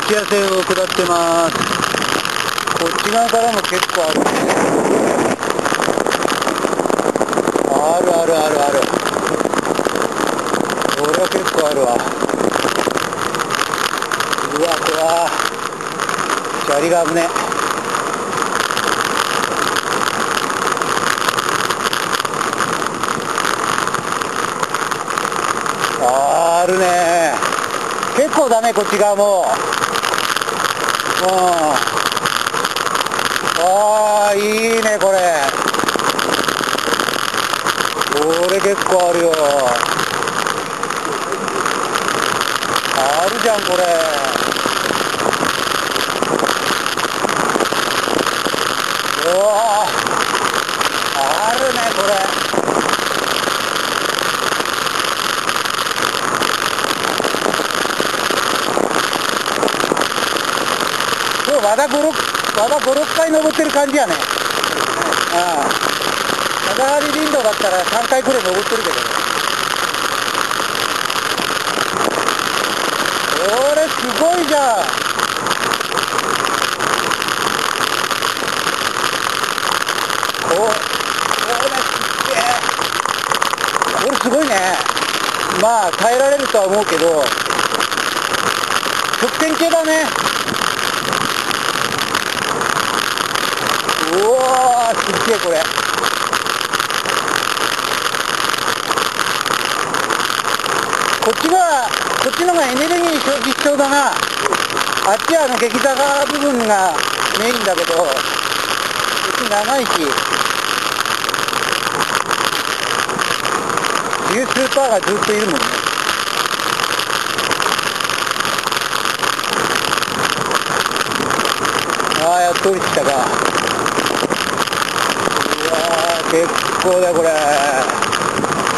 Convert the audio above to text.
土屋線を下ってますこっち側からも結構あるあるあるあるあるこれは結構あるわ。うわこれは。砂利が危ね。あるね。結構だねこっち側も。ああいいねこれ。これ結構あるよ。あるじゃんこれ。おおあるねこれ。今日まだ5、6まだ5、6回登ってる感じやね。ああ。高張林道だったら3回くらい登ってるけど。これすごいじゃん。ここれすげえ。これすごいね。まあ耐えられるとは思うけど、直線系だね。うわー、すっげえこれ。こっちが、こっちのがエネルギー消費しそうだな。あっちはあの激坂部分がメインだけど、こっち長いし、ニュースーパーがずっといるもんね。ああ、やっと降りてきたか。結構だ、これ。